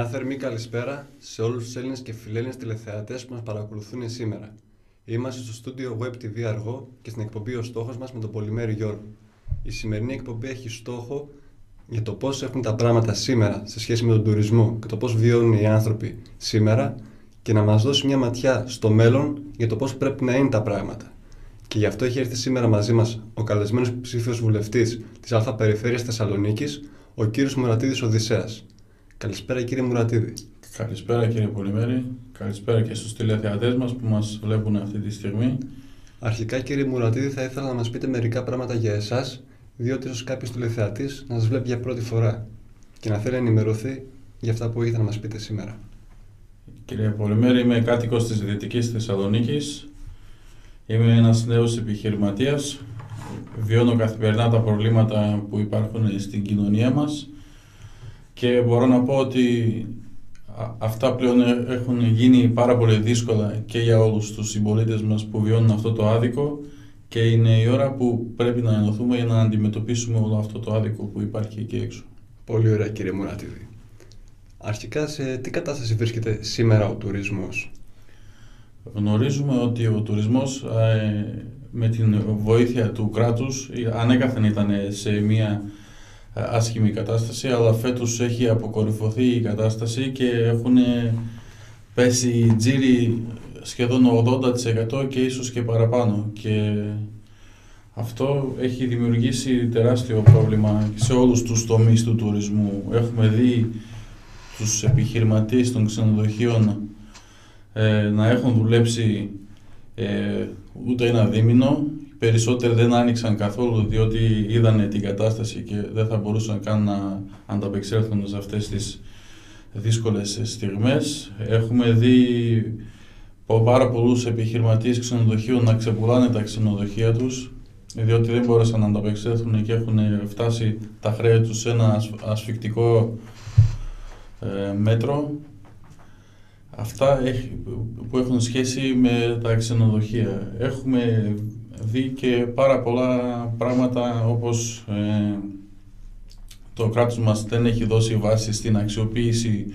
Μια θερμή καλησπέρα σε όλους τους Έλληνες και φιλέλληνες τηλεθεατές που μας παρακολουθούν σήμερα. Είμαστε στο στούντιο Web TV Αργό και στην εκπομπή Ο Στόχος μας με τον Πολυμέρη Γιώργο. Η σημερινή εκπομπή έχει στόχο για το πώς έχουν τα πράγματα σήμερα σε σχέση με τον τουρισμό και το πώς βιώνουν οι άνθρωποι σήμερα και να μας δώσει μια ματιά στο μέλλον για το πώς πρέπει να είναι τα πράγματα. Και γι' αυτό έχει έρθει σήμερα μαζί μας ο καλεσμένος ψήφιος βουλευτής της ΑΠΕ Περιφέρειας Θεσσαλονίκης, ο κύριος Μουρατίδης Οδυσσέας. Καλησπέρα κύριε Μουρατίδη. Καλησπέρα κύριε Πολυμέρη, καλησπέρα και στους τηλεθεατές μας που μας βλέπουν αυτή τη στιγμή. Αρχικά κύριε Μουρατίδη θα ήθελα να μας πείτε μερικά πράγματα για εσάς, διότι ίσως κάποιος τηλεθεατής να σας βλέπει για πρώτη φορά και να θέλει να ενημερωθεί για αυτά που έχετε να μας πείτε σήμερα. Κύριε Πολυμέρη, είμαι κάτοικος της Δυτικής Θεσσαλονίκης. Είμαι ένας νέος επιχειρηματίας. Βιώνω καθημερινά τα προβλήματα που υπάρχουν στην κοινωνία μας και μπορώ να πω ότι αυτά πλέον ε, έχουν γίνει πάρα πολύ δύσκολα και για όλους τους συμπολίτες μας που βιώνουν αυτό το άδικο και είναι η ώρα που πρέπει να ενωθούμε για να αντιμετωπίσουμε όλο αυτό το άδικο που υπάρχει εκεί έξω. Πολύ ωραία κύριε Μουρατίδη. Αρχικά σε τι κατάσταση βρίσκεται σήμερα ο τουρισμός; Γνωρίζουμε ότι ο τουρισμός ε, με την βοήθεια του κράτους ανέκαθεν ήταν σε μια άσχημη κατάσταση, αλλά φέτος έχει αποκορυφωθεί η κατάσταση και έχουν πέσει τζίρι σχεδόν 80% και ίσως και παραπάνω. Και αυτό έχει δημιουργήσει τεράστιο πρόβλημα σε όλους τους τομείς του τουρισμού. Έχουμε δει τους επιχειρηματίες των ξενοδοχείων ε, να έχουν δουλέψει ε, ούτε ένα δίμηνο περισσότεροι δεν άνοιξαν καθόλου διότι είδανε την κατάσταση και δεν θα μπορούσαν καν να ανταπεξέλθουν σε αυτές τις δύσκολες στιγμές. Έχουμε δει πάρα πολλούς επιχειρηματίες ξενοδοχείων να ξεπουλάνε τα ξενοδοχεία τους διότι δεν μπόρεσαν να ανταπεξέλθουν και έχουν φτάσει τα χρέη τους σε ένα ασφικτικό ε, μέτρο. Αυτά που έχουν σχέση με τα ξενοδοχεία. Έχουμε δει και πάρα πολλά πράγματα όπως ε, το κράτος μας δεν έχει δώσει βάση στην αξιοποίηση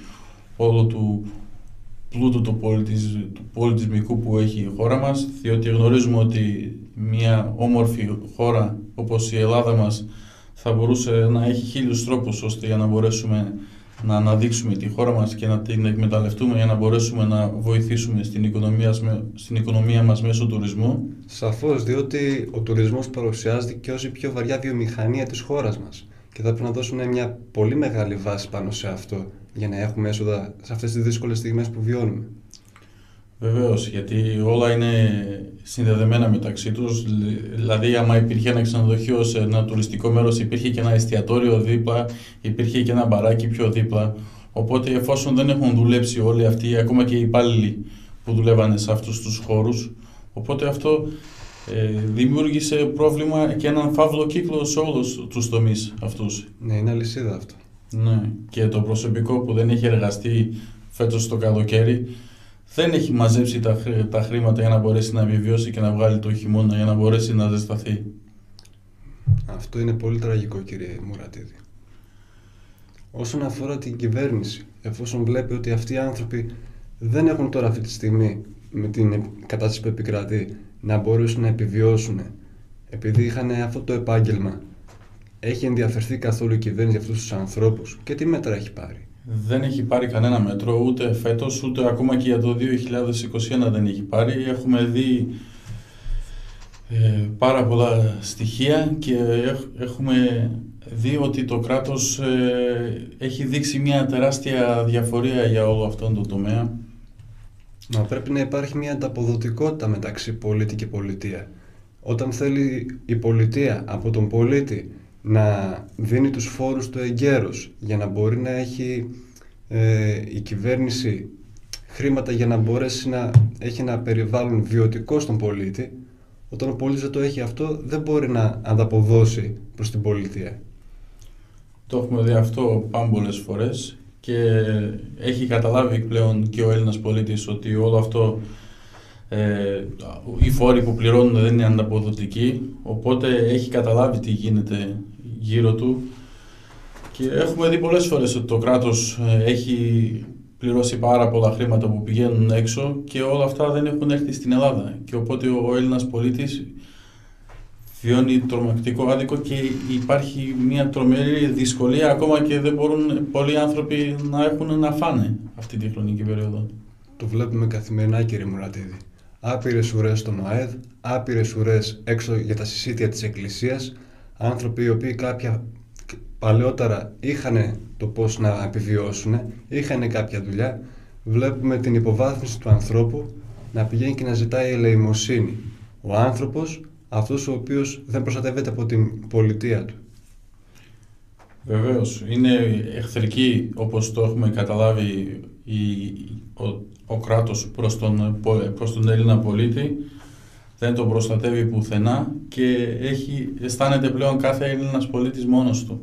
όλου του πλούτου του, πολιτισμικού που έχει η χώρα μας διότι γνωρίζουμε ότι μια όμορφη χώρα όπως η Ελλάδα μας θα μπορούσε να έχει χίλιους τρόπους ώστε για να μπορέσουμε να αναδείξουμε τη χώρα μας και να την εκμεταλλευτούμε για να μπορέσουμε να βοηθήσουμε στην οικονομία, στην οικονομία μας μέσω τουρισμού. Σαφώς, διότι ο τουρισμός παρουσιάζεται και ως η πιο βαριά βιομηχανία της χώρας μας και θα πρέπει να δώσουμε μια πολύ μεγάλη βάση πάνω σε αυτό για να έχουμε έσοδα σε αυτές τις δύσκολες στιγμές που βιώνουμε. Βεβαίως, γιατί όλα είναι συνδεδεμένα μεταξύ τους. Δηλαδή, άμα υπήρχε ένα ξενοδοχείο σε ένα τουριστικό μέρος, υπήρχε και ένα εστιατόριο δίπλα, υπήρχε και ένα μπαράκι πιο δίπλα. Οπότε, εφόσον δεν έχουν δουλέψει όλοι αυτοί, ακόμα και οι υπάλληλοι που δουλεύανε σε αυτούς τους χώρους, οπότε αυτό ε, δημιούργησε πρόβλημα και έναν φαύλο κύκλο σε όλους τους τομείς αυτούς. Ναι, είναι αλυσίδα αυτό. Ναι, και το προσωπικό που δεν έχει εργαστεί φέτος το καλοκαίρι, δεν έχει μαζέψει τα, τα χρήματα για να μπορέσει να επιβιώσει και να βγάλει το χειμώνα για να μπορέσει να ζεσταθεί. Αυτό είναι πολύ τραγικό κύριε Μουρατίδη. Όσον αφορά την κυβέρνηση, εφόσον βλέπει ότι αυτοί οι άνθρωποι δεν έχουν τώρα αυτή τη στιγμή με την κατάσταση που επικρατεί να μπορέσουν να επιβιώσουν επειδή είχαν αυτό το επάγγελμα έχει ενδιαφερθεί καθόλου η κυβέρνηση για αυτούς τους ανθρώπους και τι μέτρα έχει πάρει; Δεν έχει πάρει κανένα μέτρο ούτε φέτος ούτε ακόμα και για το 2021 δεν έχει πάρει. Έχουμε δει ε, πάρα πολλά στοιχεία και έχουμε δει ότι το κράτος ε, έχει δείξει μια τεράστια διαφορία για όλο αυτόν τον τομέα. Μα πρέπει να υπάρχει μια ανταποδοτικότητα μεταξύ πολίτη και πολιτεία. Όταν θέλει η πολιτεία από τον πολίτη να δίνει τους φόρους του εγκαίρους για να μπορεί να έχει ε, η κυβέρνηση χρήματα για να μπορέσει να έχει ένα περιβάλλον βιωτικό στον πολίτη όταν ο πολίτης δεν το έχει αυτό δεν μπορεί να ανταποδώσει προς την πολιτεία. Το έχουμε δει αυτό πάμπολες φορές και έχει καταλάβει πλέον και ο Έλληνας πολίτης ότι όλο αυτό ε, οι φόροι που πληρώνουν δεν είναι ανταποδοτικοί οπότε έχει καταλάβει τι γίνεται γύρω του Και έχουμε δει πολλές φορές ότι το κράτος ε, έχει πληρώσει πάρα πολλά χρήματα που πηγαίνουν έξω και όλα αυτά δεν έχουν έρθει στην Ελλάδα. Και οπότε ο Έλληνας πολίτης βιώνει τρομακτικό άδικο και υπάρχει μια τρομερή δυσκολία ακόμα και δεν μπορούν πολλοί άνθρωποι να έχουν να φάνε αυτή τη χρονική περίοδο. Το βλέπουμε καθημερινά κύριε Μουρατίδη. Άπειρες ουρές στον ΟΑΕΔ, άπειρες ουρές έξω για τα συσίτια της Εκκλησίας, άνθρωποι οι οποίοι κάποια παλαιότερα είχαν το πώς να επιβιώσουν, είχαν κάποια δουλειά. Βλέπουμε την υποβάθμιση του ανθρώπου να πηγαίνει και να ζητάει ελεημοσύνη. Ο άνθρωπος αυτός ο οποίος δεν προστατεύεται από την πολιτεία του. Βεβαίως, είναι εχθρική όπως το έχουμε καταλάβει η, ο, ο κράτος προς τον, προς τον Έλληνα πολίτη δεν τον προστατεύει πουθενά και έχει, αισθάνεται πλέον κάθε Έλληνας πολίτης μόνος του.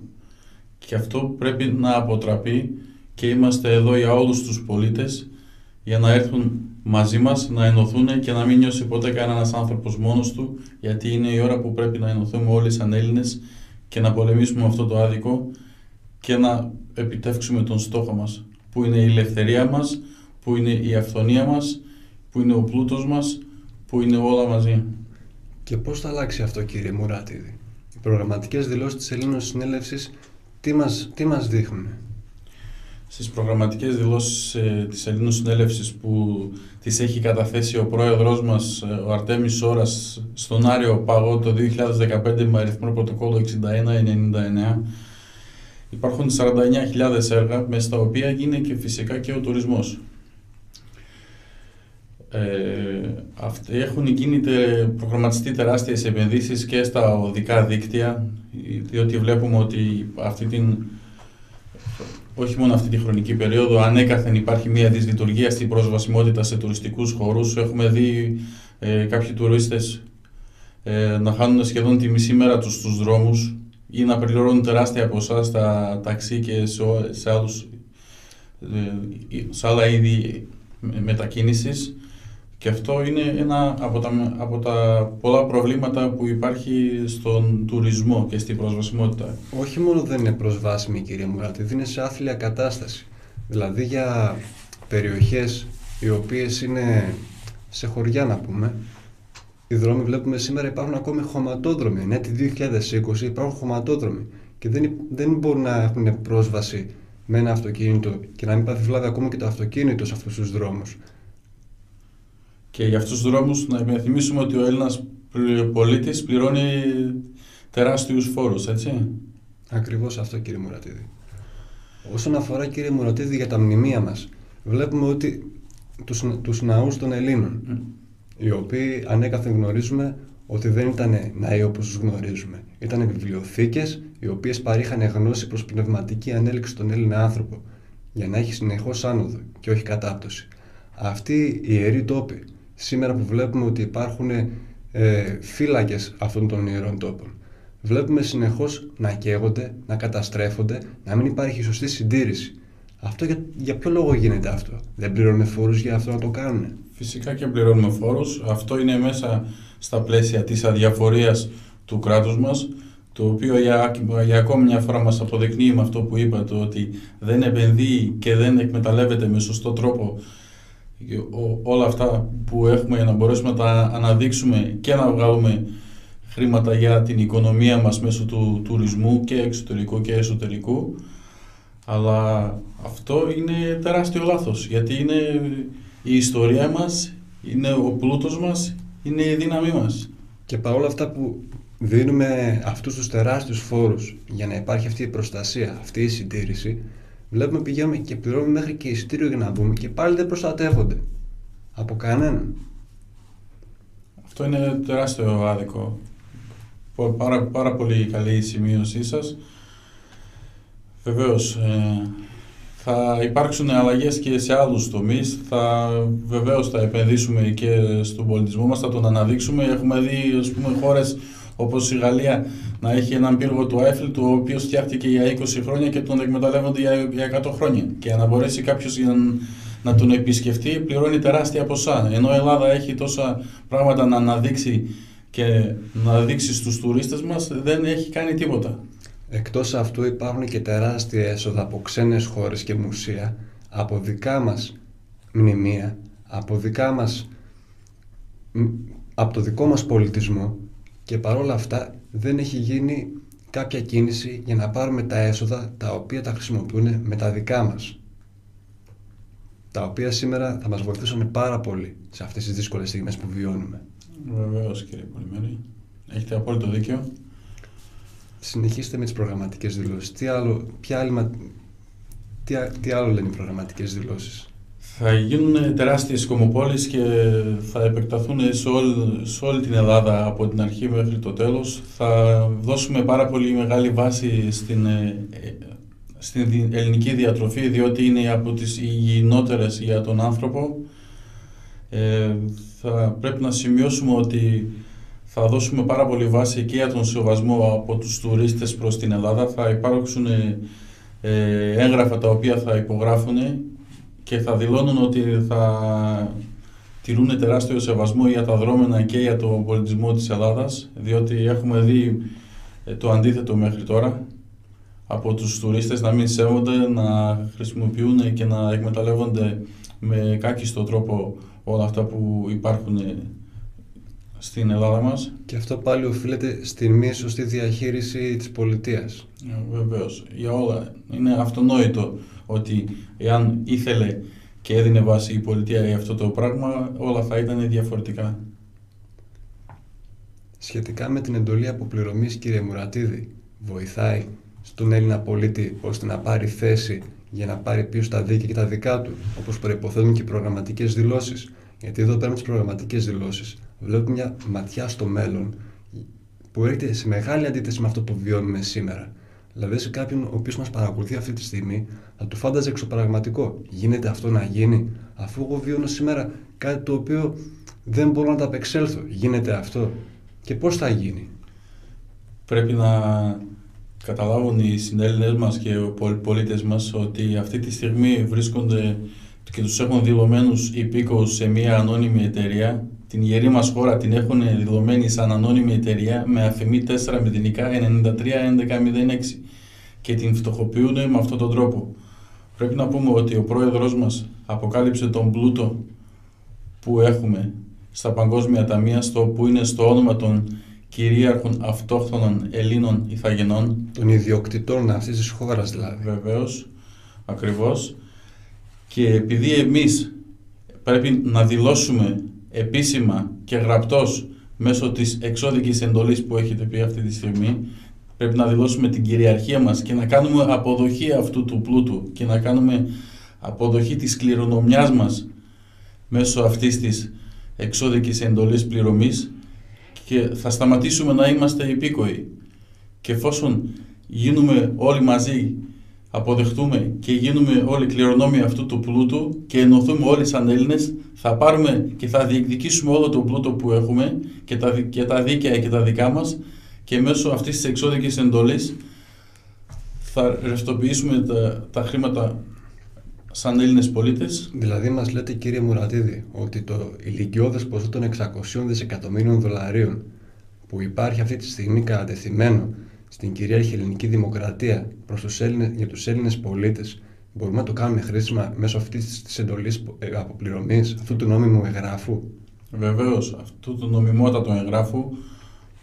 Και αυτό πρέπει να αποτραπεί και είμαστε εδώ για όλους τους πολίτες για να έρθουν μαζί μας, να ενωθούν και να μην νιώσει ποτέ κανένας άνθρωπος μόνος του γιατί είναι η ώρα που πρέπει να ενωθούμε όλοι σαν Έλληνες και να πολεμήσουμε αυτό το άδικο και να επιτεύξουμε τον στόχο μας που είναι η ελευθερία μας, που είναι η αυθονία μας, που είναι ο πλούτος μας, που είναι όλα μαζί. Και πώς θα αλλάξει αυτό κύριε Μουράτιδη. Οι προγραμματικές δηλώσεις της Ελλήνων Συνέλευσης τι μας, τι μας δείχνουν; Στις προγραμματικές δηλώσεις ε, της Ελλήνου Συνέλευσης που τις έχει καταθέσει ο πρόεδρος μας, ε, ο Αρτέμις Σόρας, στον Άριο Παγό το 2015 με αριθμό πρωτοκόλλο 61-99. Υπάρχουν 49.000 έργα, μες στα οποία γίνει και φυσικά και ο τουρισμός. Ε, έχουν γίνει προγραμματιστεί τεράστιες επενδύσεις και στα οδικά δίκτυα, διότι βλέπουμε ότι αυτή την όχι μόνο αυτή τη χρονική περίοδο, ανέκαθεν υπάρχει μια δυσλειτουργία στην προσβασιμότητα σε τουριστικούς χώρους. Έχουμε δει ε, κάποιοι τουρίστες ε, να χάνουν σχεδόν τη μισή μέρα τους στους δρόμους ή να πληρώνουν τεράστια ποσά στα ταξί και σε, σε, άλλους, ε, σε άλλα είδη μετακίνησης. Και αυτό είναι ένα από τα, από τα πολλά προβλήματα που υπάρχει στον τουρισμό και στην προσβασιμότητα. Όχι μόνο δεν είναι προσβάσιμη κυρία Μουράτη, είναι σε άθλια κατάσταση. Δηλαδή για περιοχές οι οποίες είναι σε χωριά να πούμε, οι δρόμοι βλέπουμε σήμερα υπάρχουν ακόμη χωματόδρομοι. Ναι, τη 2020 υπάρχουν χωματόδρομοι και δεν, δεν μπορούν να έχουν πρόσβαση με ένα αυτοκίνητο και να μην πάθει βλάβη ακόμα και το αυτοκίνητος σε αυτούς τους δρόμους. Και για αυτούς τους δρόμους να υπενθυμίσουμε ότι ο Έλληνας πολίτης πληρώνει τεράστιους φόρους, έτσι. Ακριβώς αυτό κύριε Μουρατίδη. Όσον αφορά κύριε Μουρατίδη για τα μνημεία μας, βλέπουμε ότι τους, τους ναούς των Ελλήνων, οι οποίοι ανέκαθεν γνωρίζουμε ότι δεν ήταν ναοί όπως τους γνωρίζουμε. Ήταν βιβλιοθήκες οι οποίες παρήχαν γνώση προς πνευματική ανέλυξη στον Έλληνα άνθρωπο για να έχει συνεχώς άνοδο και όχι κατάπτωση. Αυτοί οι ιεροί τόποι σήμερα που βλέπουμε ότι υπάρχουν ε, φύλακες αυτών των ιερών τόπων. Βλέπουμε συνεχώς να καίγονται, να καταστρέφονται, να μην υπάρχει σωστή συντήρηση. Αυτό για, για ποιο λόγο γίνεται αυτό; Δεν πληρώνουμε φόρους για αυτό να το κάνουν. Φυσικά και πληρώνουμε φόρους. Αυτό είναι μέσα στα πλαίσια της αδιαφορίας του κράτους μας το οποίο για, για ακόμη μια φορά μας αποδεικνύει με αυτό που είπατε ότι δεν επενδύει και δεν εκμεταλλεύεται με σωστό τρόπο όλα αυτά που έχουμε για να μπορέσουμε να τα αναδείξουμε και να βγάλουμε χρήματα για την οικονομία μας μέσω του τουρισμού και εξωτερικού και εσωτερικού αλλά αυτό είναι τεράστιο λάθος γιατί είναι η ιστορία μας, είναι ο πλούτος μας, είναι η δύναμή μας. Και παρόλα αυτά που δίνουμε αυτούς τους τεράστιους φόρους για να υπάρχει αυτή η προστασία, αυτή η συντήρηση Βλέπουμε πηγαίνουμε και πληρώνουμε μέχρι και εισιτήριο για να μπούμε και πάλι δεν προστατεύονται από κανέναν. Αυτό είναι τεράστιο άδικο. Πάρα, πάρα πολύ καλή η σημείωσή σας. Βεβαίως, ε, θα υπάρξουν αλλαγές και σε άλλους τομείς. Θα, βεβαίως θα επενδύσουμε και στον πολιτισμό μας, θα τον αναδείξουμε. Έχουμε δει ας πούμε, χώρες όπως η Γαλλία να έχει έναν πύργο του Άιφελ, το οποίο φτιάχτηκε για 20 χρόνια και τον εκμεταλλεύονται για 100 χρόνια. Και να μπορέσει κάποιος να τον επισκεφτεί, πληρώνει τεράστια ποσά. Ενώ η Ελλάδα έχει τόσα πράγματα να αναδείξει και να δείξει στους τουρίστες μας, δεν έχει κάνει τίποτα. Εκτός αυτού υπάρχουν και τεράστια έσοδα από ξένες χώρες και μουσεία, από δικά μας μνημεία, από δικά μας από το δικό μας πολιτισμό και παρόλα αυτά δεν έχει γίνει κάποια κίνηση για να πάρουμε τα έσοδα τα οποία τα χρησιμοποιούν με τα δικά μας. Τα οποία σήμερα θα μας βοηθήσουν πάρα πολύ σε αυτές τις δύσκολες στιγμές που βιώνουμε. Βεβαίως κύριε Πολυμένη. Έχετε απόλυτο δίκιο. Συνεχίστε με τις προγραμματικές δηλώσεις. Τι άλλο, ποια άλλη, τι, τι άλλο λένε οι προγραμματικές δηλώσεις; Θα γίνουν τεράστιες κομοπόλεις και θα επεκταθούν σε όλη, σε όλη την Ελλάδα από την αρχή μέχρι το τέλος. Θα δώσουμε πάρα πολύ μεγάλη βάση στην, ε, στην ελληνική διατροφή διότι είναι από τις υγιεινότερες για τον άνθρωπο. Ε, θα πρέπει να σημειώσουμε ότι θα δώσουμε πάρα πολύ βάση και για τον σεβασμό από τους τουρίστες προς την Ελλάδα. Θα υπάρξουν ε, έγγραφα τα οποία θα υπογράφουν και θα δηλώνουν ότι θα τηρούν τεράστιο σεβασμό για τα δρόμενα και για τον πολιτισμό της Ελλάδας, διότι έχουμε δει ε, το αντίθετο μέχρι τώρα από τους τουρίστες να μην σέβονται, να χρησιμοποιούν και να εκμεταλλεύονται με κάκιστο τρόπο όλα αυτά που υπάρχουν στην Ελλάδα μας. Και αυτό πάλι οφείλεται στην μη σωστή διαχείριση της πολιτείας. Ε, βεβαίως. Για όλα. Είναι αυτονόητο ότι εάν ήθελε και έδινε βάση η πολιτεία για αυτό το πράγμα, όλα θα ήταν διαφορετικά. Σχετικά με την εντολή αποπληρωμής, κύριε Μουρατίδη, βοηθάει στον Έλληνα πολίτη ώστε να πάρει θέση για να πάρει πίσω τα δίκαια και τα δικά του, όπως προϋποθέτουν και οι προγραμματικές δηλώσεις. Γιατί εδώ παίρνουμε τις προγραμματικές δηλώσεις, βλέπουμε μια ματιά στο μέλλον που έρχεται σε μεγάλη αντίθεση με αυτό που βιώνουμε σήμερα. Δηλαδή, σε κάποιον ο οποίος μας παρακολουθεί αυτή τη στιγμή, θα του φάνταζε εξωπραγματικό. Γίνεται αυτό να γίνει, αφού εγώ βιώνω σήμερα κάτι το οποίο δεν μπορώ να τα απεξέλθω. Γίνεται αυτό; Και πώς θα γίνει; Πρέπει να καταλάβουν οι συνέλληνε μας και οι πολίτες μας ότι αυτή τη στιγμή βρίσκονται και τους έχουν δηλωμένους υπήκοους σε μια ανώνυμη εταιρεία. Την ιερή μας χώρα την έχουν δηλωμένη σαν ανώνυμη εταιρεία με αφημί 4 μηδενικά 93-1106 και την φτωχοποιούν με αυτόν τον τρόπο. Πρέπει να πούμε ότι ο πρόεδρος μας αποκάλυψε τον πλούτο που έχουμε στα παγκόσμια ταμεία, στο, που είναι στο όνομα των κυρίαρχων αυτόχθονων Ελλήνων Ιθαγενών. Των ιδιοκτητών αυτής της χώρας δηλαδή. Βεβαίως, ακριβώς. Και επειδή εμείς πρέπει να δηλώσουμε επίσημα και γραπτός μέσω της εξώδικης εντολής που έχετε πει αυτή τη στιγμή Πρέπει να δηλώσουμε την κυριαρχία μας και να κάνουμε αποδοχή αυτού του πλούτου και να κάνουμε αποδοχή της κληρονομιάς μας μέσω αυτής της εξώδικης εντολής πληρωμής και θα σταματήσουμε να είμαστε υπήκοοι. Και εφόσον γίνουμε όλοι μαζί, αποδεχτούμε και γίνουμε όλοι κληρονόμοι αυτού του πλούτου και ενωθούμε όλοι σαν Έλληνες, θα πάρουμε και θα διεκδικήσουμε όλο το πλούτο που έχουμε και τα, και τα δίκαια και τα δικά μας και μέσω αυτής της εξώδικης εντολής θα ρευστοποιήσουμε τα, τα χρήματα σαν Έλληνες πολίτες. Δηλαδή μας λέτε κύριε Μουρατίδη ότι το ηλικιώδες ποσό των 600 δισεκατομμύριων δολαρίων που υπάρχει αυτή τη στιγμή κατατεθειμένο στην κυρίαρχη ελληνική δημοκρατία προς τους Έλληνες, για τους Έλληνες πολίτες μπορούμε να το κάνουμε χρήσιμα μέσω αυτής της εντολής ε, αποπληρωμής, αυτού του νόμιμου εγγράφου; Βεβαίως, αυτού του νομιμότατου εγγράφου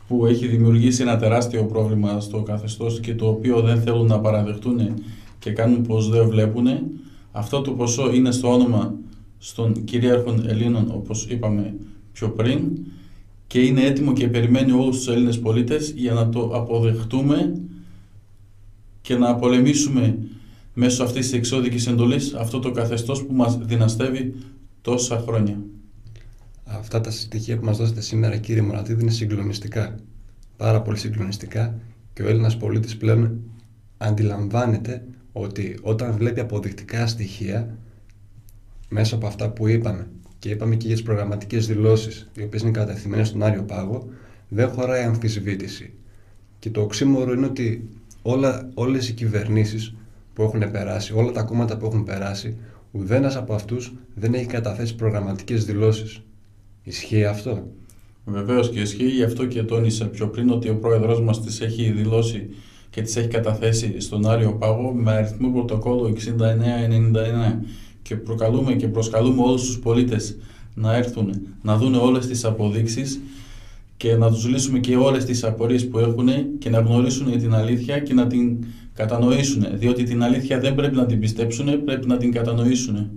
που έχει δημιουργήσει ένα τεράστιο πρόβλημα στο καθεστώς και το οποίο δεν θέλουν να παραδεχτούν και κάνουν πως δεν βλέπουν. Αυτό το ποσό είναι στο όνομα των κυρίαρχων Ελλήνων όπως είπαμε πιο πριν και είναι έτοιμο και περιμένει όλους τους Έλληνες πολίτες για να το αποδεχτούμε και να πολεμήσουμε μέσω αυτής της εξώδικης εντολής αυτό το καθεστώς που μας δυναστεύει τόσα χρόνια. Αυτά τα στοιχεία που μας δώσετε σήμερα κύριε Μωρατίδη είναι συγκλονιστικά. Πάρα πολύ συγκλονιστικά και ο Έλληνας πολίτης πλέον αντιλαμβάνεται ότι όταν βλέπει αποδεικτικά στοιχεία μέσα από αυτά που είπαμε και είπαμε και για τις προγραμματικές δηλώσεις οι οποίες είναι κατευθυμένες στον Άριο Πάγο δεν χωράει αμφισβήτηση. Και το οξύμορο είναι ότι όλα, όλες οι κυβερνήσεις που έχουν περάσει, όλα τα κόμματα που έχουν περάσει, ουδένας από αυτούς δεν έχει καταθέσει προγραμματικές δηλώσεις. Ισχύει αυτό; Βεβαίως και ισχύει, γι' αυτό και τόνισα πιο πριν ότι ο πρόεδρό μας τις έχει δηλώσει και τις έχει καταθέσει στον Άριο Πάγο με αριθμό πρωτοκόλλο 6999 και προκαλούμε και προσκαλούμε όλους τους πολίτες να έρθουν να δουν όλες τις αποδείξεις και να τους λύσουμε και όλες τις απορίες που έχουν και να γνωρίσουν την αλήθεια και να την κατανοήσουν. Διότι την αλήθεια δεν πρέπει να την πιστέψουν, πρέπει να την κατανοήσουν.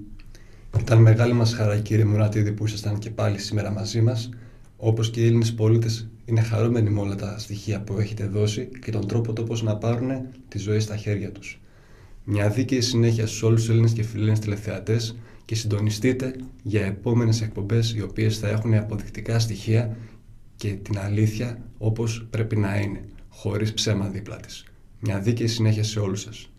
Ήταν μεγάλη μας χαρά κύριε Μουρατίδη που ήσασταν και πάλι σήμερα μαζί μας. Όπως και οι Έλληνες πολίτες είναι χαρούμενοι με όλα τα στοιχεία που έχετε δώσει και τον τρόπο το πώς να πάρουν τη ζωή στα χέρια τους. Μια δίκαιη συνέχεια στους όλους τους Έλληνες και φιλέλληνες τηλεθεατές και συντονιστείτε για επόμενες εκπομπές οι οποίες θα έχουν αποδεικτικά στοιχεία και την αλήθεια όπως πρέπει να είναι, χωρίς ψέμα δίπλα της. Μια δίκαιη συνέχεια σε όλους σας.